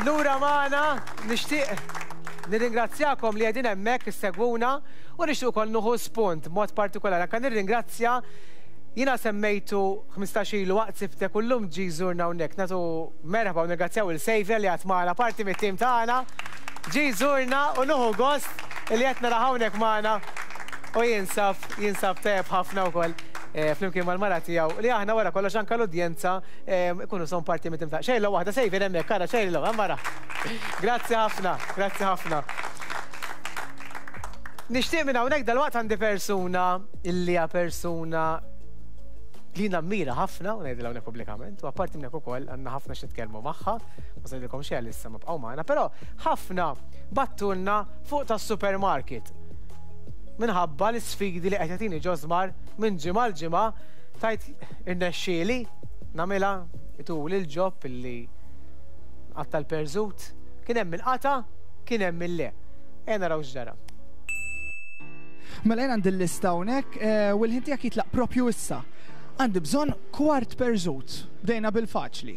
Lura magħna nixtieq nirringrazzjakom li qegħdin hemmhekk issegwuna u nixtieq ukoll nuħu spunt b'mod partikolari anke nirringrazzja jiena semmejtu 15 ilu waqt sibtek u llum ġi jżurna hawnhekk. Nagħtu merħba u nirringrazzjaw il Saviour li għad magħna parti mit-tim tagħna. Ġi jżurna u nuħu gost li qed nara hawnhekk magħna U jinsab, jinsab tajjeb ħafna wkoll eh, flimkien mal-mara tiegħu li aħna wara kollox anke l-udjenza eh, ikunu son parti minn timta. Xejla waħda sejvin hemmhekk, ara xejla, mara. Grazzi ħafna, grazzi ħafna. Nixtieq minn hawnhekk dal-waqt għandi persuna illi hija persuna li nammira ħafna, u ngħidilha hawnhekk pubblikament, u apparti minnek ukoll għandna ħafna xi nitkellmu magħha, ma se ngħidilkom xejn issa ma bqgħu magħna, però ħafna battulna fuq tas-supermarket. minħabba l-isfidi li qed jagħtini ġożmar minn ġimgħa għal ġimgħa tajt irnexxieli nagħmilha itul il-ġob illi qatta l-perżut kien hemm il-qata' kien hemm il-le. Ejja naraw x'ġara. Mela jien għandi l-lista hawnhekk eh, u l-ħin tiegħek jitlaq propju issa. Għandi bżonn kwart perżut. Bdejna bil-faċli.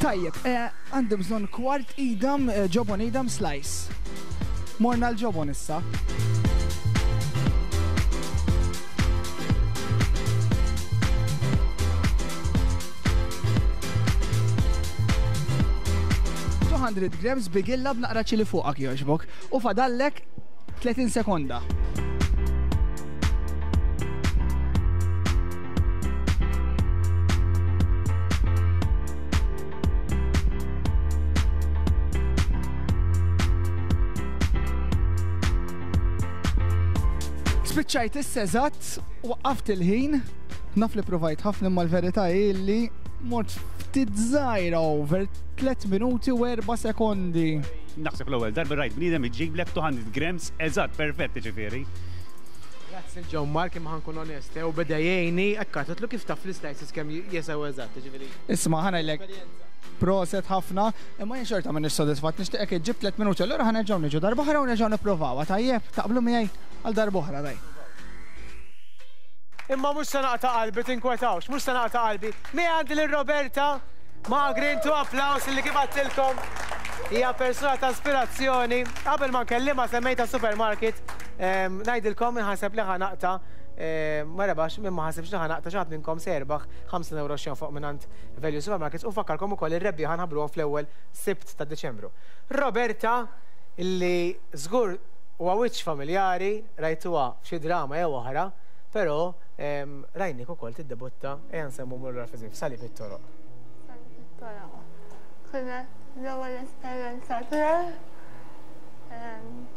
Tajjeb, eh, għandi bżonn kwart idam, eh, ġobon idam slice. Morna l-ġobon issa. Hundred grams bigilla b'naqra ċili fuqak joġbok u fadallek 30 sekonda. Spiċċajt issa eżatt, waqqaft il-ħin, naf li provajt ħafna ma l-verità illi mort ftit żgħira over 3 minuti u 4 sekondi. Naħseb l-ewwel darba rajt bniedem iġiblek 200 grams eżatt perfett ġifieri. Grazzi l-ġew Mark imma ħankun onest, u beda jgħini, ekka, tatlu kif taf l-islajsis kemm jesaw eżatt, ġivili. Isma, ħana l-ek, proset ħafna, imma jien xorta minn nissodisfat, nishtiqek iġġib 3 minuti, l-għura ħana ġew nġu darbohra u nġu niprovawa, tajjeb, taqblu miegħi għal darbohra, daj. Imma mhux se naqta' qalbi, tinkwetawx, mhux se naqta' qalbi. Miegħi għandi lil Roberta Magrin, tu applaws li kif għattilkom hija persuna ta' ispirazzjoni. Qabel ma nkellimha semmejtha supermarket Ngħidilkom inħaseb li ħa naqta' ma rebax min ma ħasibx li ħa naqta' xi ħadd minnkom se jerbaħ 50 ewro x'jom fuq mingħand Value Supermarkets u nfakkarkom ukoll ir-rebbieħa nħabbruhom fl-ewwel Sibt ta' Diċembru. Roberta li żgur huwa wiċċ familjari, rajtuha f'xi drama jew oħra, però rajniek ukoll tiddebutta, ejja nsemmu mmorru lura fiż-żmien, f'Salib it-Toroq. Salib it-Toroq. Kienet l-ewwel esperjenza tiegħi and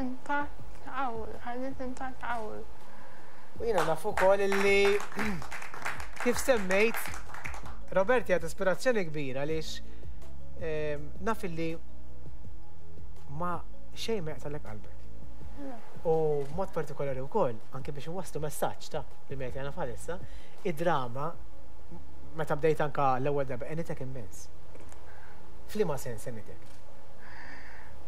Impatt qawl, ħalliet impatt qawl. U jiena naf ukoll li kif semmejt Roberti għad ispirazzjoni kbira għaliex ehm, naf li ma xejn ma jaqtalek qalbek. U mod partikolari wkoll, anke biex waslu messaġġ ta' li mejt għana falissa, id-drama meta bdejt anka l-ewwel darba enitek immens. Flima sens enitek?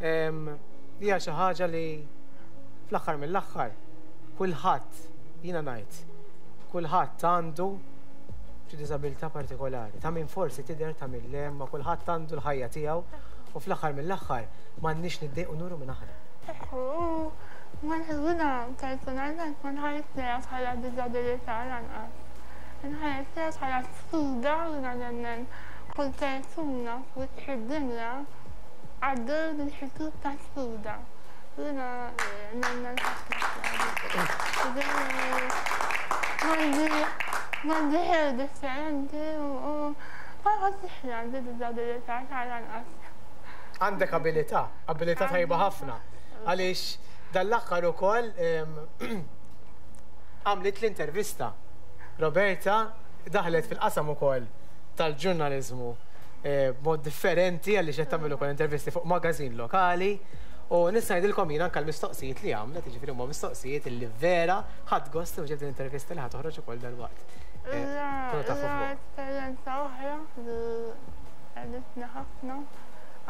Hija xi ħaġa li fl-aħħar mill-aħħar kulħadd jiena ngħid, kulħadd għandu xi diżabilità partikolari, ta' min forsi tidher ta' min le, ma kulħadd għandu l-ħajja tiegħu u fl-aħħar mill-aħħar m'għandniex niddejqu nuru minn aħna. Jiena personalment ma nħares lejha bħala diżabilità lanqas. Nħares lejha bħala sfida u jiena nemmen kull persuna f'wiċċ id-dinja għaddej bil-ħsieb ta' sfida. Jiena nemmen Għandi ħel differenti u għalħadd tixħi għandi diżabilità tal-anqas. Għandek abilità, abilità tajba ħafna. Għaliex dal-aħħar ukoll għamlet l-intervista. Roberta daħlet fil-qasam ukoll tal-ġurnaliżmu. b'mod differenti għaliex qed tagħmel ukoll intervisti fuq magazin lokali. U nista' ngħidilkom jien anke l-mistoqsijiet li għamlet, jiġifieri huma mistoqsijiet li vera ħadd gost li ġiet intervista li ħadd toħroġ ukoll dalwaqt. Esperjenza oħra li għeditni ħafna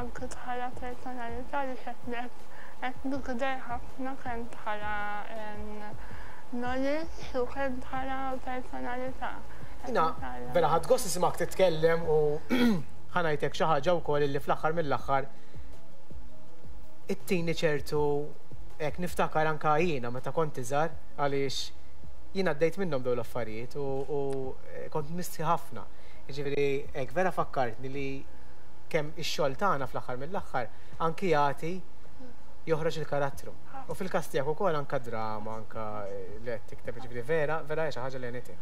anke bħala personalità li xeknet qed nikder ħafna kemm bħala knowledge u kemm bħala personalità. Jina, vera ħad gost nisimak titkellem u ħanajtek xi ħaġa wkoll li fl-aħħar mill-aħħar ittini ċertu hekk niftakar anka jiena meta kont iżgħar għaliex jien għaddejt minnhom dawn l-affarijiet u kont misti ħafna. Jiġifieri hekk vera fakkartni li kemm ix-xogħol tagħna fl-aħħar mill-aħħar anki jagħti joħroġ il-karattru. U fil-każ tiegħek ukoll anka drama, anka li qed tikteb, jiġifieri vera, vera xi ħaġa li għenitek.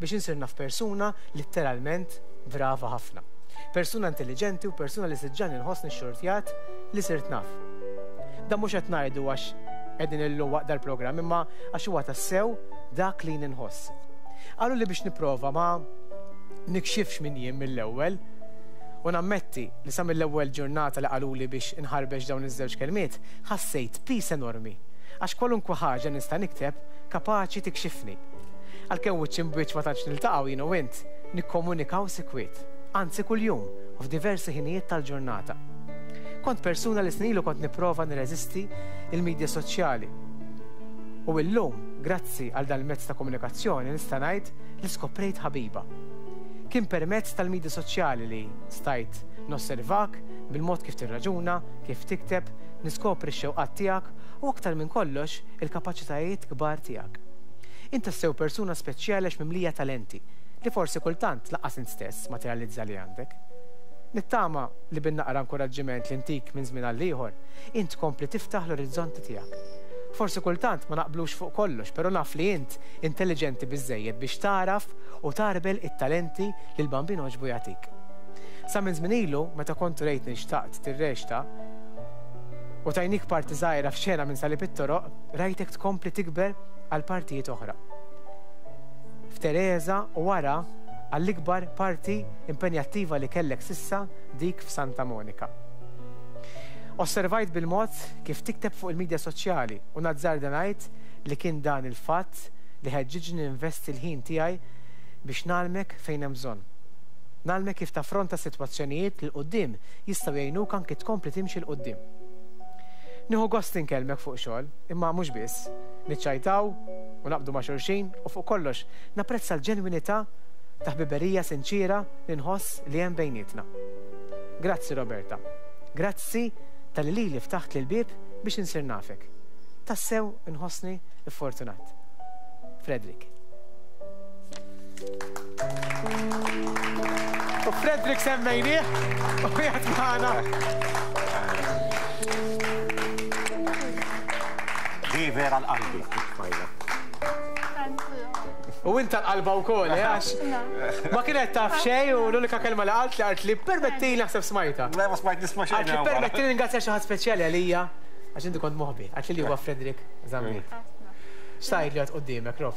biex insir naf persuna litteralment brava ħafna. Persuna intelliġenti u persuna li siġġanni nħossni xxurtjat li sirt naf. Dan mhux qed ngħidu għax qegħdin illum waqt dal-programm imma għax huwa tassew dak li ninħoss. Qalu li biex nipprova ma nikxifx minn jien mill-ewwel u nammetti li sa mill-ewwel ġurnata li qaluli biex inħarbex dawn iż-żewġ kelmiet ħassejt pis enormi għax kwalunkwe ħaġa nista' nikteb kapaċi tikxifni. Għalkemm wiċċ imb-wiċċ ma tantx niltaqgħu jien u int, nikkomunikaw sikwiet, anzi kuljum u f'diversi ħinijiet tal-ġurnata. Kont persuna li snin ilu kont nipprova nirreżisti l-midja soċjali. U illum, grazzi għal dan il-mezz ta' komunikazzjoni nista' ngħid li skoprejt ħabiba. Kien permezz tal-midja soċjali li stajt nosservak bil-mod kif tirraġuna, kif tikteb, niskopri x-xewqat tiegħek u aktar minn kollox il-kapaċitajiet kbar tiegħek. Int tassew persuna speċjali għax mimlija talenti li forsi kultant lanqas int stess ma tirrealizza li għandek. Nittama li bin-naqra inkuraġġiment li ntik minn żmien għal ieħor, int tkompli tiftaħ l-orizzonti tiegħek. Forsi kultant ma naqblux fuq kollox però naf li int intelliġenti biżżejjed biex tagħraf u tgħarbel it-talenti li l-Bambin għoġbu jagħtik. Sa minn żmien ilu, meta kont urejtni li xtaqt tirreċta u tajnik parti żgħira f'xena minn Salib it-Toroq, Rajtek tkompli tikber għal partijiet oħra f'Tereża u wara għall-ikbar parti impenjattiva li kellek s'issa, dik f'Santa Monika. Osservajt bil-mod kif tikteb fuq il-midja soċjali u nazzarda ngħid li kien dan il-fatt li ħeġġiġni ninvesti l-ħin tiegħi biex ngħallmek fejn hemm bżonn. Ngħallmek kif taffronta sitwazzjonijiet li 'l quddiem jistgħu jgħinuk anki tkompli timxi 'l quddiem. Nieħu gost li nkellmek fuq xogħol, imma mhux biss. Niċċajtaw u naqbdu ma' xulxin u fuq kollox napprezza l-ġenwinità ta' ħbiberija sinċiera li nħoss li hemm bejnietna. Grazzi Roberta. Grazzi talli lili ftaħtli l-bieb biex insir nafek. Tassew inħossni ffortunat. Frederick. U Frederick semmejnieh u jgħat maħna. Di vera l-qalbi. U inta l-qalba u kol, eh, għax. Ma kienet taf xej u l-unika kelma li għalt li għalt li permetti li naħseb smajta. Le, ma smajt nisma xej. Għalt li permetti li ngazzja xaħat speċjali għalija. Għax inti kont moħbi, għalt li huwa Frederick Zambi. Stajt li għat qoddimek, Rob.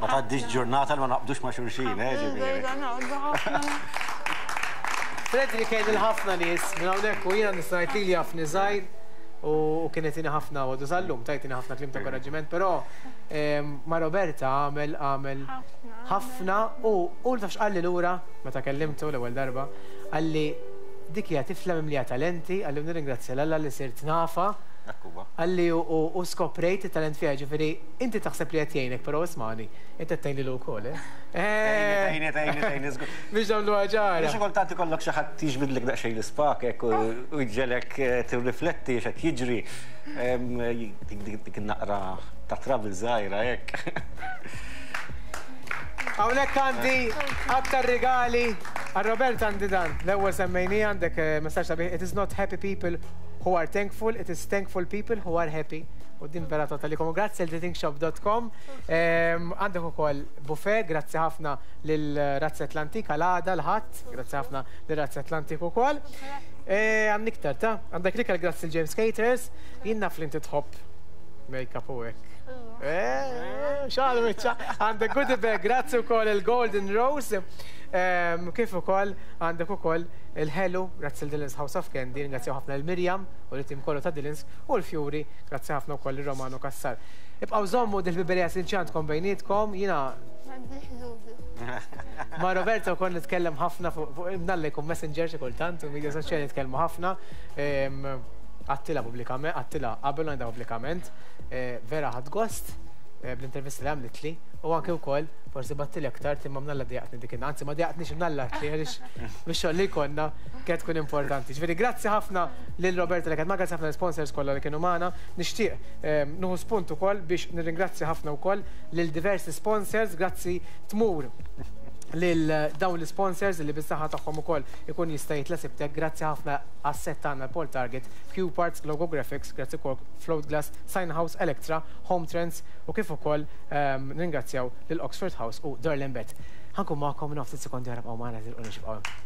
Ma tgħaddix ġurnata li ma naqbdux ma' xulxin, eh, ġifieri. Frederick għin lil ħafna nies minn hawnhekk u jiena nista' ngħid lili għafni żgħir u kien qed jagħtini ħafna għodu sal-lum ta jagħtini ħafna kliem ta' inkoraġġiment, però ehm, ma' Roberta għamel għamel ħafna u u tafx qalli lura meta kellimtu l-ewwel darba qalli dik hija tifla mimlija talenti, qalli nirringrazzja l-Alla li sirt nafa. Qalli u skoprejt it-talent fiha ġifieri Inti taħseb li qed jgħinek pero ismagħni, int qed tgħin lilu wkoll, eh? Tgħinni, tgħinni, tgħinni, tgħinni żgur. Biex nagħmluha ġara. Xi kultant ikollok xi ħadd jiġbidlek daqsxejn l-ispakek u jġegħlek tirrifletti x'qed jiġri. Dik in-naqra ta' trouble żgħira hekk. Hawnhekk għandi aktar rigali għal Roberta għandi dan. L-ewwel semmejnih għandek messaġġ sabiħ, It is not happy people who are thankful, it is thankful people who are happy. U din vera totali komu. Grazzi l-thethingshop.com. Għandek u koll bufe, grazzi ħafna l-Razzi Atlantik għal-għada l-ħat, grazzi ħafna l-Razzi Atlantik u koll. Għan niktar ta' għandek li grazzi l-James Caters, jinna flinti tħob make-up u għek. Xaħal wicċa, għandek goodie bag, grazzi u koll il-Golden Rose, kif u koll għandek u koll il-Hello, grazzi l-Dylan's House of Candy, grazzi ħafna l-Miriam u l-tim kollu ta' Dylan's. u l-fjuri, grazzi ħafna wkoll lil Romano Cassar. Ibqgħu żommu dil-ħbiberija sinċi għandkom bejnietkom, jiena Ma' Roberto kon nitkellem ħafna fuq imnalli kun messenger xi kultant u media soċjali nitkellmu ħafna. Ehm, għattila pubblikament, għattila qabel għandha pubblikament, eh, vera ħad gost eh, bl-intervista li għamlitli u anke wkoll forsi battili aktar timma mnalla dijaqtni dik anzi ma dijaqtni x'imnalla li għaliex biex li konna kien tkun importanti. Ġifieri grazzi ħafna Lil Roberta li kienet magħna, grazzi ħafna lill-sponsors kollha li kienu magħna. Nixtieq nieħu spunt ukoll biex nirringrazzja ħafna wkoll lil diversi sponsors, grazzi tmur lil dawn l-isponsors li bis-saħħa tagħhom ukoll ikun jista' jitla' sibtek. Grazzi ħafna għas-sett tagħna l-Pol Target, Q-Parts, Logographics, grazzi wkoll Floatglass, Signhouse, Electra, Hometrends u kif ukoll nirringrazzjaw lil Oxford House u Derlimbet. Ħa nkun magħkom għal ftit sekondi oħra bqgħu magħna, ma tilqunix ibqgħu hemm.